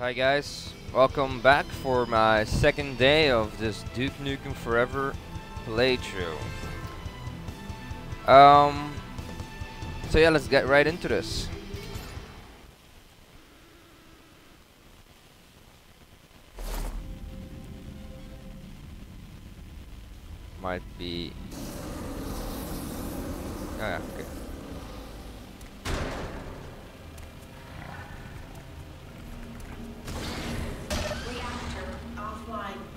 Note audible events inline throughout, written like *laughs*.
Hi guys, welcome back for my second day of this Duke Nukem Forever playthrough. Um, so yeah, let's get right into this. Might be. Oh yeah, okay.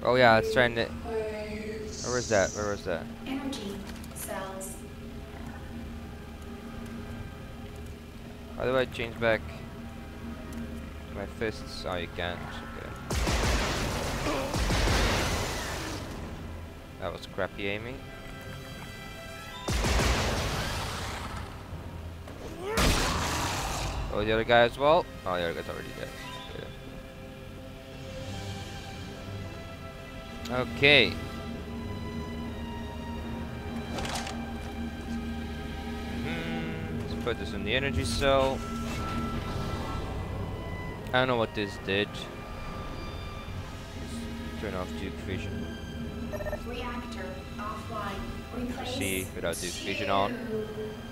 Oh yeah, it's trying to. Where was that? Where was that? Energy cells. How do I change back to my fists? Oh, you can't. Okay. That was crappy aiming. Oh, the other guy as well? Oh, the other guy's already dead. Okay. Hmm, Let's put this in the energy cell. I don't know what this did. Let's turn off Duke Vision. Reactor offline. Replace See, without Duke Vision on.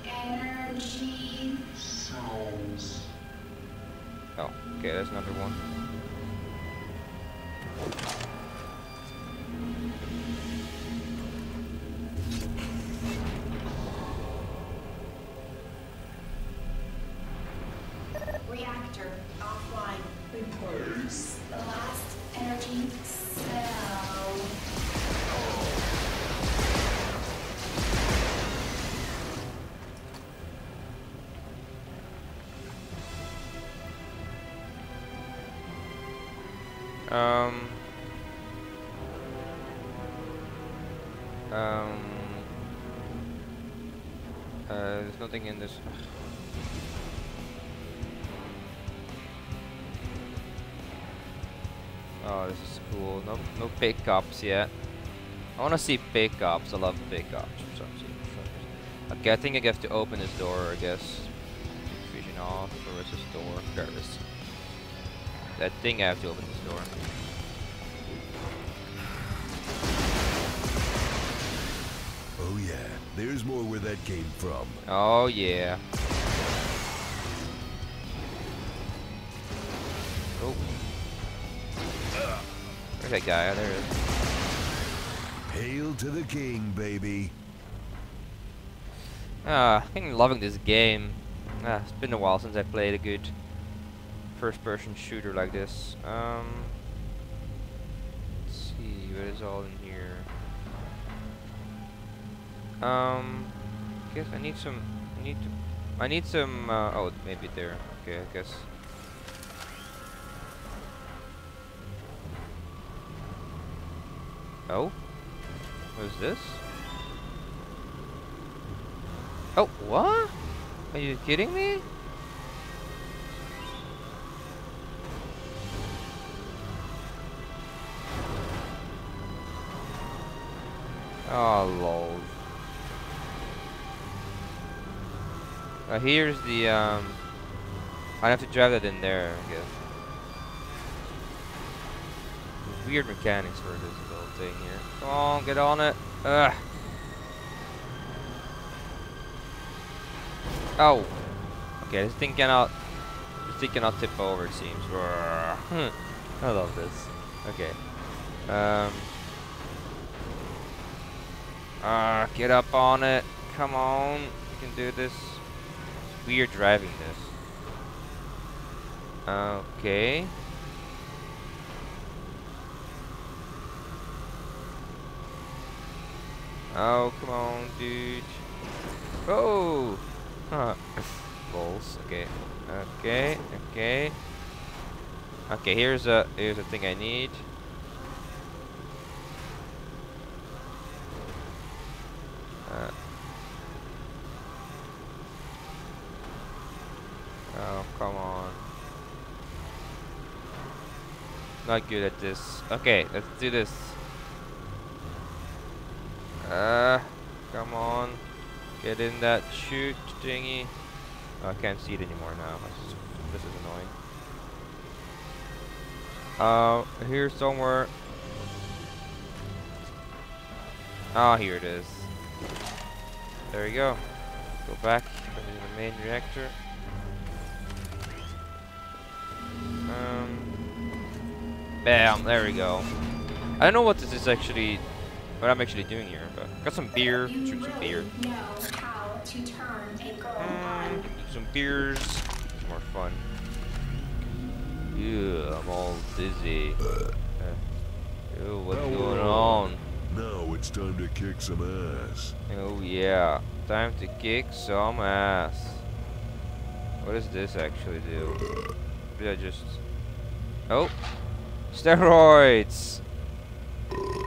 Energy Energy. Oh, okay, that's another one. Reactor offline. Replace the last energy cell. Um. Um. Uh, there's nothing in this. Oh, this is cool. No, no pickups yet. I want to see pickups. I love pickups. Okay, I think I have to open this door. I guess. Vision off. Where is this door? There it is. I think I have to open this door. Oh yeah, there's more where that came from. Oh yeah. That guy? There it is. Hail to the king, baby. Ah, I'm loving this game. Ah, it's been a while since I played a good first-person shooter like this. Um, let's see what is all in here. Um, guess I need some. I need to. I need some. Uh, oh, maybe there. Okay, I guess. Oh, what is this? Oh, what? Are you kidding me? Oh, lol. Uh, here's the, um... I have to drive that in there, I guess. Weird mechanics for this little thing here. Come on, get on it. Ugh. Oh. Okay, this thing cannot. This thing cannot tip over. It seems. I love this. Okay. Um. Ah, get up on it. Come on. You can do this. It's weird driving this. Okay. Oh, come on, dude. Oh! Huh. Balls. Okay. Okay. Okay. Okay, here's a here's a thing I need. Uh. Oh, come on. Not good at this. Okay, let's do this. Uh, come on. Get in that chute thingy. Oh, I can't see it anymore now. This is, annoying. Uh, here somewhere. Ah, here it is. There you go. Go back to the main reactor. Um, bam, there we go. I don't know what this is actually, what I'm actually doing here, but got some beer, You drink some beer. really know how to turn a girl Mm, some beers, it's more fun. Yeah, I'm all dizzy. Uh, ew, what's Now going on? Now it's time to kick some ass. Oh yeah, time to kick some ass. What does this actually do? Did I just... Oh! Steroids!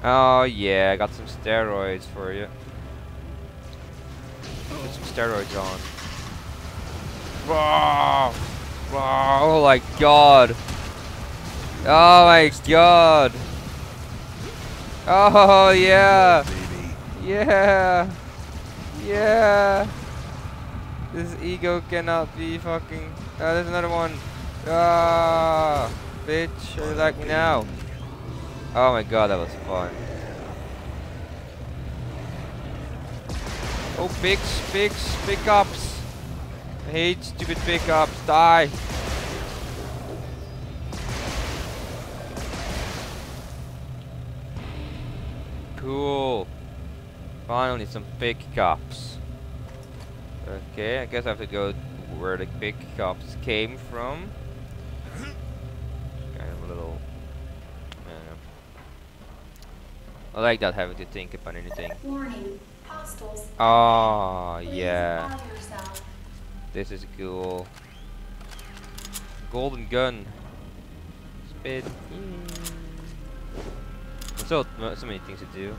Oh yeah, I got some steroids for you. Put some steroids on. Wow! Oh my god! Oh my god! Oh yeah! Yeah! Yeah! This ego cannot be fucking. Oh, there's another one. Ah! Bitch, you like me now? Oh my god, that was fun. Oh, picks, picks, pickups! I hate stupid pickups. Die! Cool. Finally, some pickups. Okay, I guess I have to go where the pickups came from. I like that having to think about anything. Warning, hostiles. Oh, Please yeah. This is cool. Golden gun. Spit. Hmm. So, so many things to do.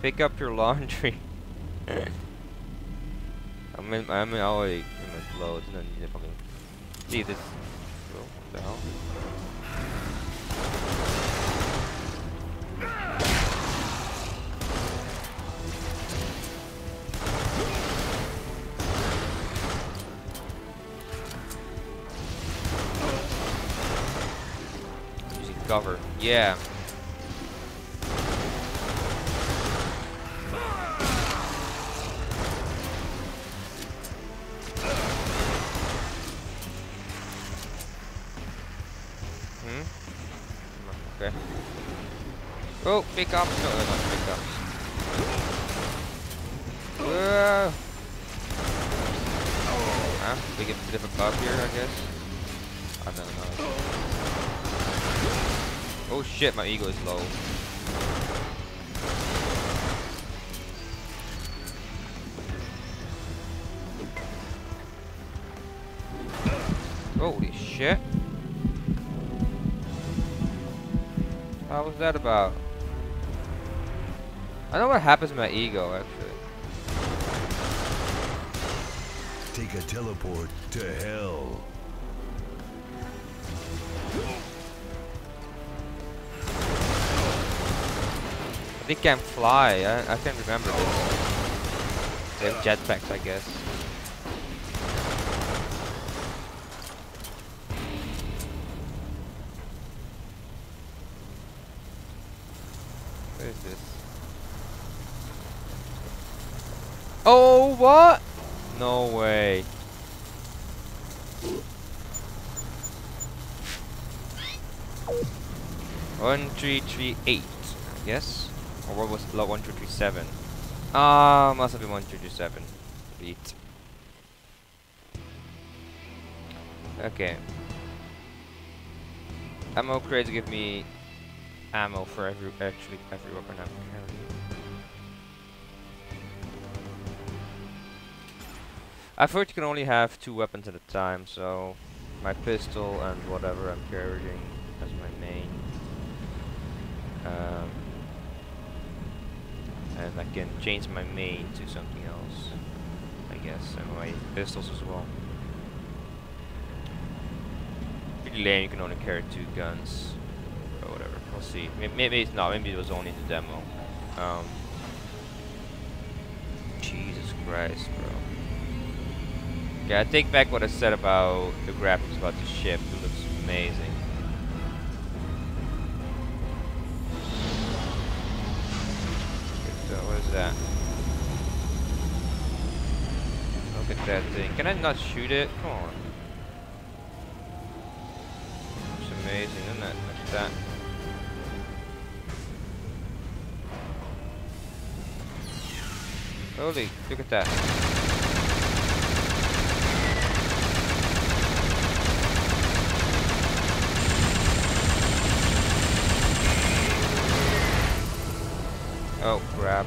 Pick up your laundry. *laughs* I'm in, I'm in already in my clothes then you fucking see this. What the hell? Yeah. Hmm? Okay. Oh, pick up. No, they're not pick up. Huh? We get a bit of a bug here, I guess. I don't know. Oh shit, my ego is low. Holy shit. How was that about? I know what happens to my ego, actually. Take a teleport to hell. They can fly. I, I can't remember this. They have jetpacks, I guess. What is this? Oh, what? No way. One three three eight, guess. Or what was three seven. Ah, must have been one two three seven. Beat. Okay. Ammo crates give me ammo for every actually every weapon I'm carrying. I've heard you can only have two weapons at a time, so my pistol and whatever I'm carrying as my main. Um, and I can change my main to something else, I guess, and my pistols as well. Pretty lame, you can only carry two guns, or whatever, we'll see. Maybe, maybe it's not, maybe it was only the demo. Um, Jesus Christ, bro. Yeah, I take back what I said about the graphics about the ship. It looks amazing. That. Look at that thing. Can I not shoot it? Come on. It's amazing, isn't it? Look at that. Holy, look at that. Crap.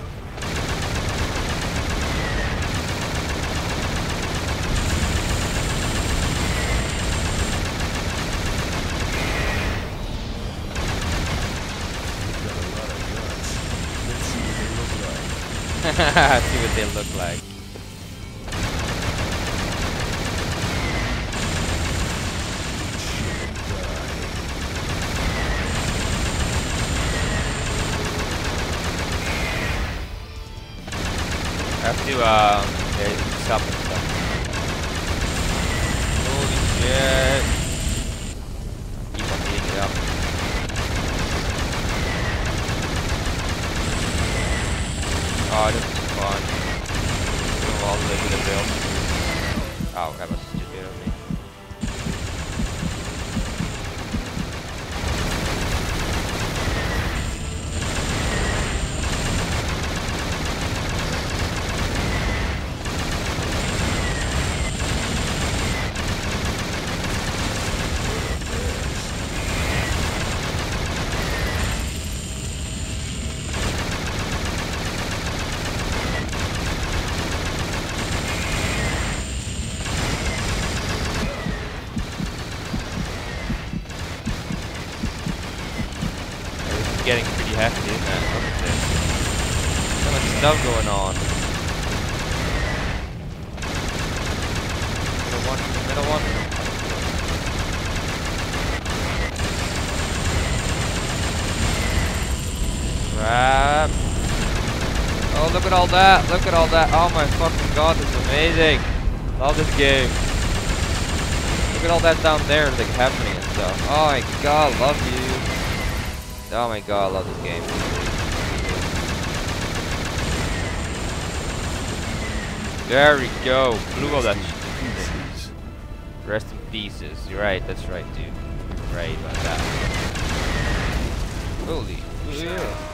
You've got a lot of guts. Let's see what they look like. *laughs* to um yeah, stop and stuff. Holy shit. Keep on beating it up. Oh, this is fun. Go all the way to the bill. Oh, that was stuff going on. Middle one, middle one. Crap. Oh, look at all that. Look at all that. Oh my fucking god, this is amazing. Love this game. Look at all that down there, like happening and stuff. Oh my god, love you. Oh my god, love this game. There we go. Blew all that. Rest in pieces. You're right, that's right, dude. Right about that. Holy. Yeah.